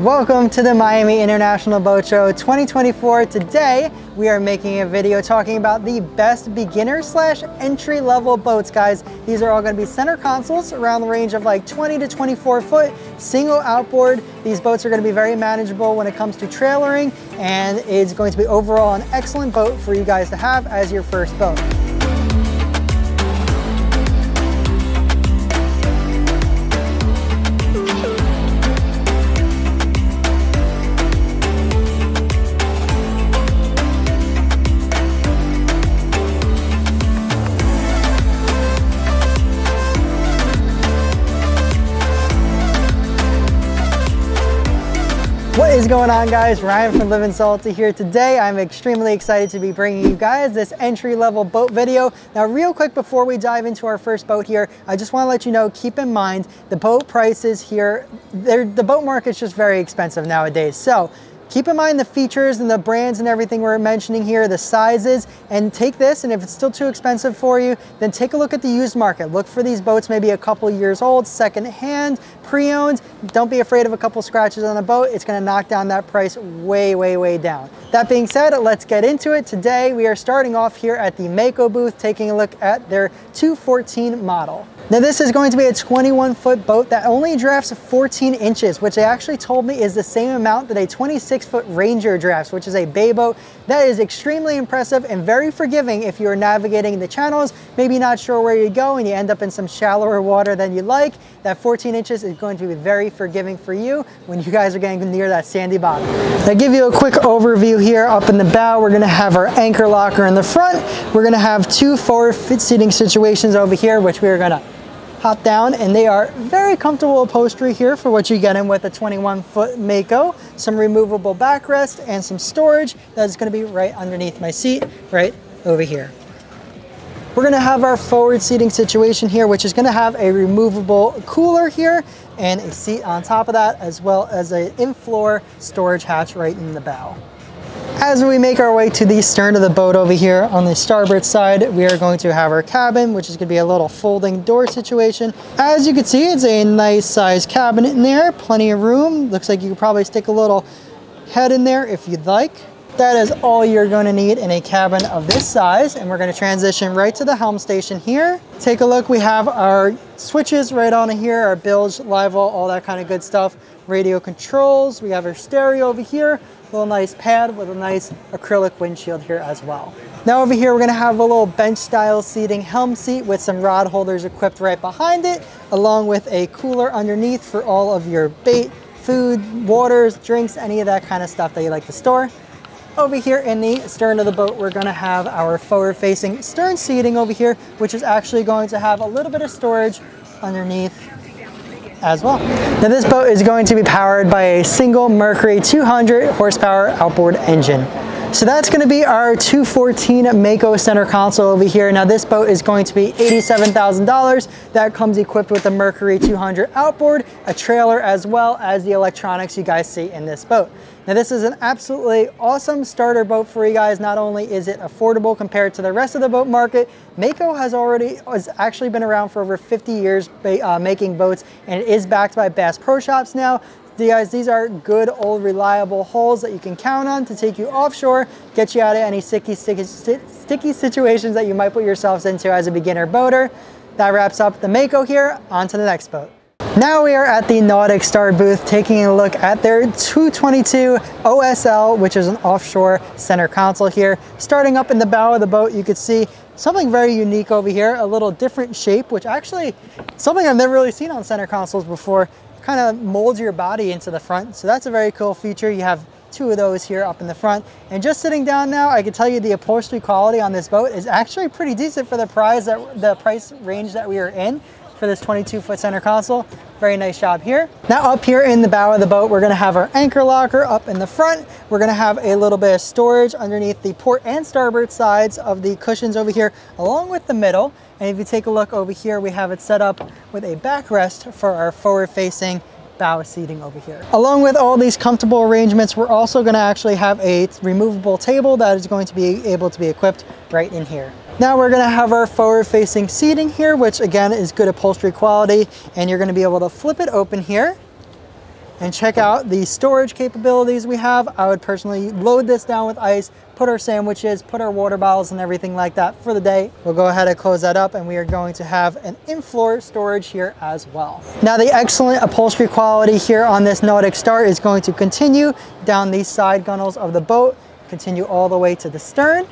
Welcome to the Miami International Boat Show 2024. Today, we are making a video talking about the best beginner slash entry level boats, guys. These are all gonna be center consoles around the range of like 20 to 24 foot, single outboard. These boats are gonna be very manageable when it comes to trailering, and it's going to be overall an excellent boat for you guys to have as your first boat. Going on guys? Ryan from Livin Salty here. Today I'm extremely excited to be bringing you guys this entry level boat video. Now real quick before we dive into our first boat here, I just want to let you know, keep in mind the boat prices here, the boat market's just very expensive nowadays. So Keep in mind the features and the brands and everything we're mentioning here, the sizes, and take this, and if it's still too expensive for you, then take a look at the used market. Look for these boats maybe a couple years old, second hand, pre-owned. Don't be afraid of a couple scratches on the boat. It's gonna knock down that price way, way, way down. That being said, let's get into it. Today, we are starting off here at the Mako booth, taking a look at their 214 model. Now this is going to be a 21 foot boat that only drafts 14 inches, which they actually told me is the same amount that a 26 foot Ranger drafts, which is a bay boat. That is extremely impressive and very forgiving if you're navigating the channels, maybe not sure where you go and you end up in some shallower water than you like. That 14 inches is going to be very forgiving for you when you guys are getting near that sandy bottom. I'll give you a quick overview here up in the bow. We're gonna have our anchor locker in the front. We're gonna have two forward seating situations over here, which we are gonna hop down and they are very comfortable upholstery here for what you get in with a 21 foot Mako. Some removable backrest and some storage that is gonna be right underneath my seat, right over here. We're gonna have our forward seating situation here, which is gonna have a removable cooler here and a seat on top of that, as well as an in-floor storage hatch right in the bow. As we make our way to the stern of the boat over here on the starboard side, we are going to have our cabin, which is going to be a little folding door situation. As you can see, it's a nice size cabin in there, plenty of room. Looks like you could probably stick a little head in there if you'd like. That is all you're going to need in a cabin of this size. And we're going to transition right to the helm station here. Take a look. We have our switches right on here, our bilge, live all that kind of good stuff. Radio controls. We have our stereo over here little nice pad with a nice acrylic windshield here as well. Now over here, we're gonna have a little bench style seating helm seat with some rod holders equipped right behind it, along with a cooler underneath for all of your bait, food, waters, drinks, any of that kind of stuff that you like to store. Over here in the stern of the boat, we're gonna have our forward facing stern seating over here, which is actually going to have a little bit of storage underneath as well. Now this boat is going to be powered by a single Mercury 200 horsepower outboard engine. So that's going to be our 214 Mako center console over here. Now this boat is going to be $87,000. That comes equipped with the Mercury 200 outboard, a trailer, as well as the electronics you guys see in this boat. Now this is an absolutely awesome starter boat for you guys. Not only is it affordable compared to the rest of the boat market, Mako has already has actually been around for over 50 years uh, making boats and it is backed by Bass Pro Shops now. Guys, these are good old reliable hulls that you can count on to take you offshore, get you out of any sticky, sticky, sticky situations that you might put yourselves into as a beginner boater. That wraps up the Mako here, on to the next boat. Now we are at the Nautic Star booth taking a look at their 222 OSL, which is an offshore center console here. Starting up in the bow of the boat, you can see something very unique over here, a little different shape, which actually something I've never really seen on center consoles before kind of molds your body into the front. So that's a very cool feature. You have two of those here up in the front. And just sitting down now, I can tell you the upholstery quality on this boat is actually pretty decent for the price that the price range that we are in for this 22 foot center console. Very nice job here. Now up here in the bow of the boat, we're gonna have our anchor locker up in the front. We're gonna have a little bit of storage underneath the port and starboard sides of the cushions over here, along with the middle. And if you take a look over here, we have it set up with a backrest for our forward facing bow seating over here. Along with all these comfortable arrangements, we're also gonna actually have a removable table that is going to be able to be equipped right in here. Now we're gonna have our forward facing seating here, which again is good upholstery quality, and you're gonna be able to flip it open here and check out the storage capabilities we have. I would personally load this down with ice, put our sandwiches, put our water bottles and everything like that for the day. We'll go ahead and close that up and we are going to have an in-floor storage here as well. Now the excellent upholstery quality here on this Nautic Star is going to continue down these side gunnels of the boat, continue all the way to the stern.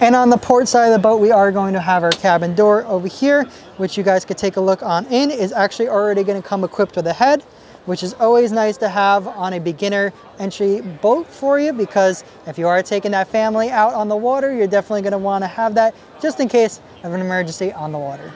And on the port side of the boat, we are going to have our cabin door over here, which you guys could take a look on in, is actually already gonna come equipped with a head which is always nice to have on a beginner entry boat for you because if you are taking that family out on the water, you're definitely gonna wanna have that just in case of an emergency on the water.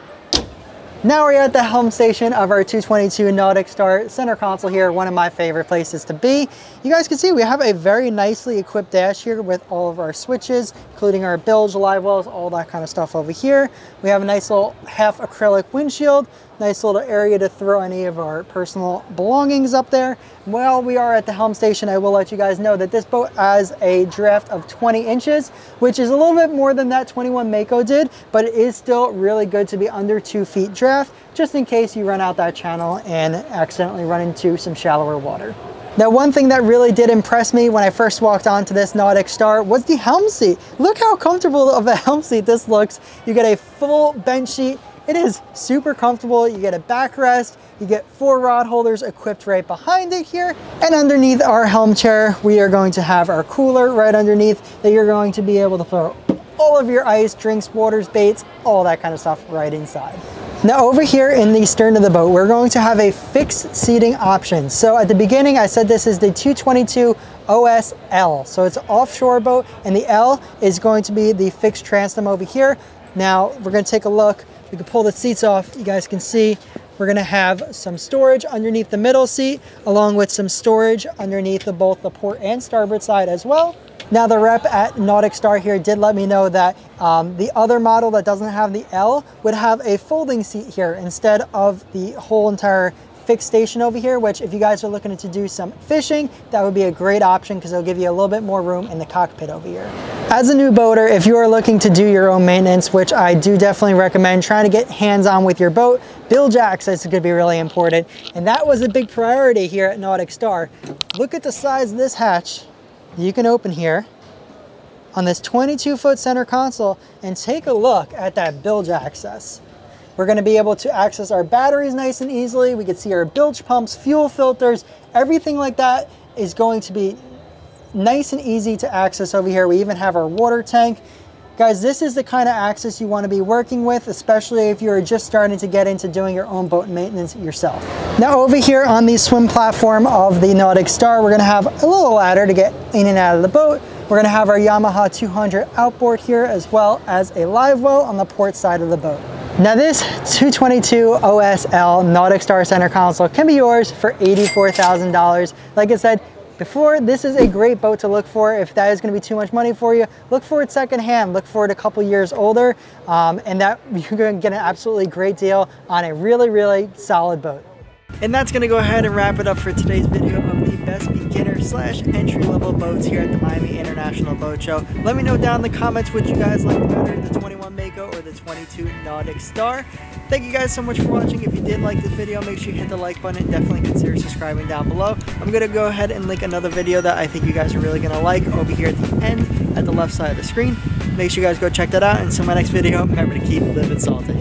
Now we're at the helm station of our 222 Nautic Star center console here, one of my favorite places to be. You guys can see we have a very nicely equipped dash here with all of our switches, including our bilge, live wells, all that kind of stuff over here. We have a nice little half acrylic windshield, nice little area to throw any of our personal belongings up there. While we are at the helm station, I will let you guys know that this boat has a draft of 20 inches, which is a little bit more than that 21 Mako did, but it is still really good to be under two feet draft, just in case you run out that channel and accidentally run into some shallower water. Now, one thing that really did impress me when I first walked onto this Nautic Star was the helm seat. Look how comfortable of a helm seat this looks. You get a full bench seat it is super comfortable. You get a backrest, you get four rod holders equipped right behind it here. And underneath our helm chair, we are going to have our cooler right underneath that you're going to be able to throw all of your ice, drinks, waters, baits, all that kind of stuff right inside. Now over here in the stern of the boat, we're going to have a fixed seating option. So at the beginning, I said this is the 222 OSL. So it's offshore boat and the L is going to be the fixed transom over here. Now we're gonna take a look we can pull the seats off. You guys can see we're gonna have some storage underneath the middle seat, along with some storage underneath the, both the port and starboard side as well. Now the rep at Nautic Star here did let me know that um, the other model that doesn't have the L would have a folding seat here instead of the whole entire fixed station over here, which if you guys are looking to do some fishing, that would be a great option because it'll give you a little bit more room in the cockpit over here. As a new boater, if you are looking to do your own maintenance, which I do definitely recommend trying to get hands-on with your boat, bilge access is gonna be really important. And that was a big priority here at Nautic Star. Look at the size of this hatch you can open here on this 22 foot center console and take a look at that bilge access. We're gonna be able to access our batteries nice and easily. We can see our bilge pumps, fuel filters, everything like that is going to be nice and easy to access over here. We even have our water tank. Guys, this is the kind of access you want to be working with, especially if you're just starting to get into doing your own boat maintenance yourself. Now over here on the swim platform of the Nautic Star, we're going to have a little ladder to get in and out of the boat. We're going to have our Yamaha 200 outboard here as well as a live well on the port side of the boat. Now this 222 OSL Nautic Star Center console can be yours for $84,000. Like I said, before, this is a great boat to look for. If that is gonna be too much money for you, look for it secondhand. Look for it a couple years older, um, and that you're gonna get an absolutely great deal on a really, really solid boat. And that's gonna go ahead and wrap it up for today's video of the best beginner slash entry level boats here at the Miami International Boat Show. Let me know down in the comments what you guys like better, the 21 Mako the 22 Nautic Star. Thank you guys so much for watching. If you did like this video, make sure you hit the like button. Definitely consider subscribing down below. I'm going to go ahead and link another video that I think you guys are really going to like over here at the end at the left side of the screen. Make sure you guys go check that out. And so my next video, remember to keep living salty.